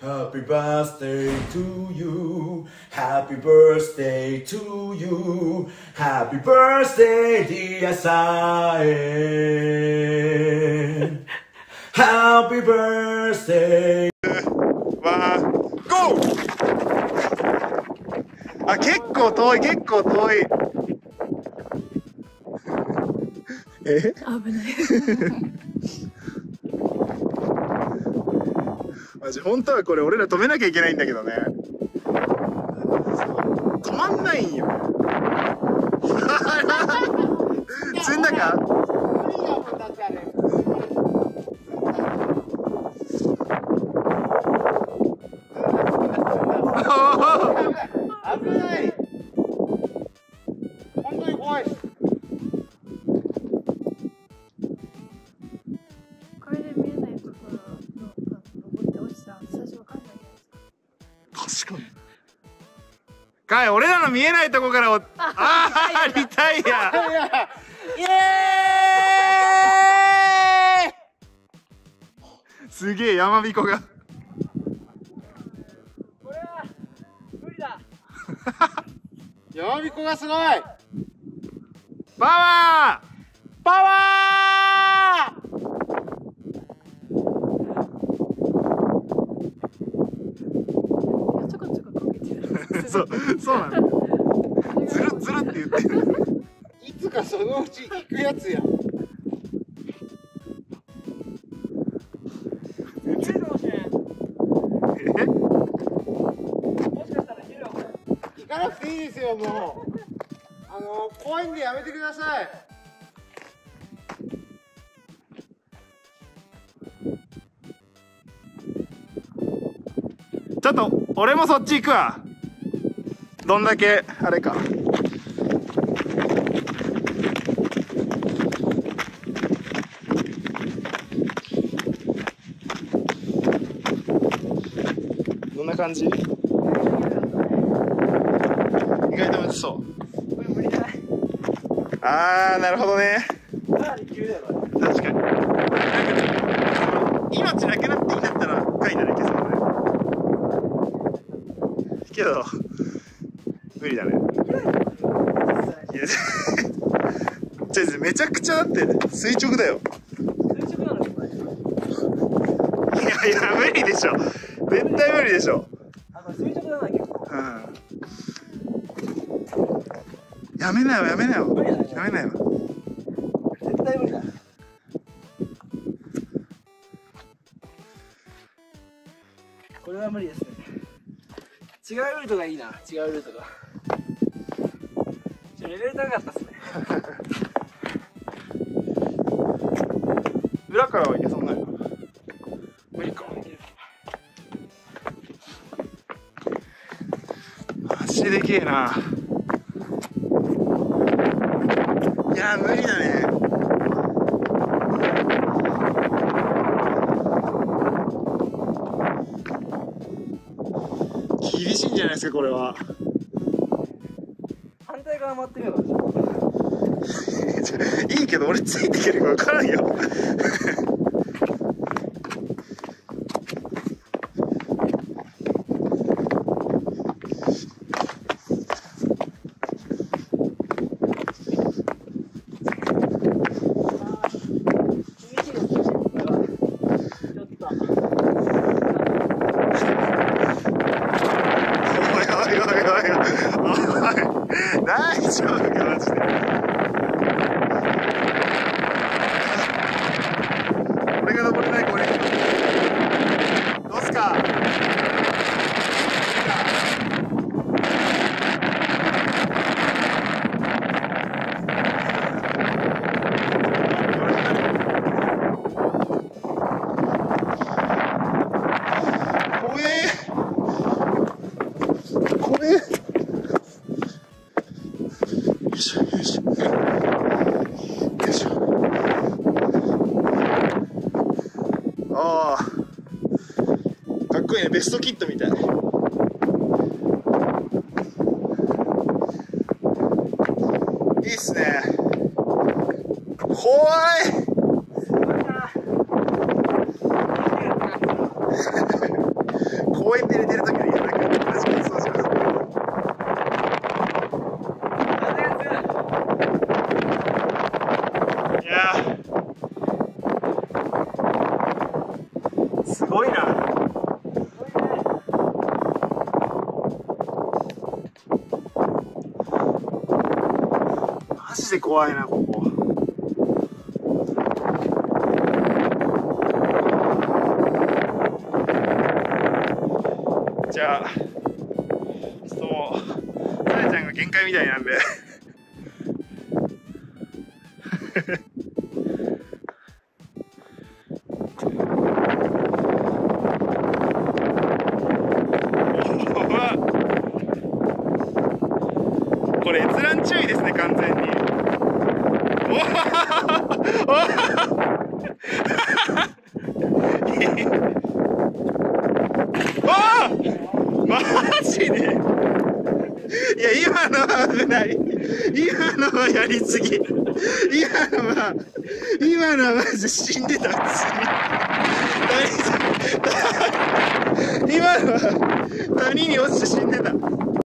Happy birthday to you. Happy birthday to you. Happy birthday, dear Sae. Happy birthday. わーゴーあ結構遠い結構遠いえ危ない マジ本当はこれ俺ら止めなきゃいけないんだけどね。止まんないんよ。積んだか？確かに。かい俺らの見えないとこからおああリタイアイエーイ。すげえ山彦が。これは無理だ。山彦がすごい。パワパワーちょこちょここけてるーそうそうなのずるずるって言ってるいつかそのうち行くやつやん。いけるかもしれんえ。もしかしたらいけるよこれ行かなくていいですよもうあの怖いんでやめてください。ちょっと俺もそっち行くわ。どんだけあれか。どんな感じ？意外とむずそう。あーなるほどね。かなり急だよこれ確かに命なくなっていいんだったら書いたらいけそうだね。けど無理だね。いやちょめちゃくちゃだって垂直だよ。垂直なのいやいや無理でしょ。絶対無理でしょ。あの垂直だな結構うん。やめなよやめなよ。ねやめなよ。絶対無理だ。これは無理ですね。違うルートがいいな。違うルートが。ちょレベル高かったっすね裏からはいけそうない無理か。マジでけえな。いや無理だね。厳しいんじゃないですかこれは。から回ってみよう いいけど俺ついていけるか分からんよ厳しいですねこれはちょっとおいおいおいおいおい大丈夫かマジで俺が登れないこれどうすか怖えこれよいしょよいしょ。よいしょ。ああかっこいいね。ベストキットみたいいいっすね怖いごいなマジで怖いなここ。じゃあちょっともうさやちゃんが限界みたいなんで。これ閲覧注意ですね完全におおおマジでいや今のは危ない今のはやりすぎ。今のは今のはまず死んでた。普通に今のは谷に落ちて死んでた。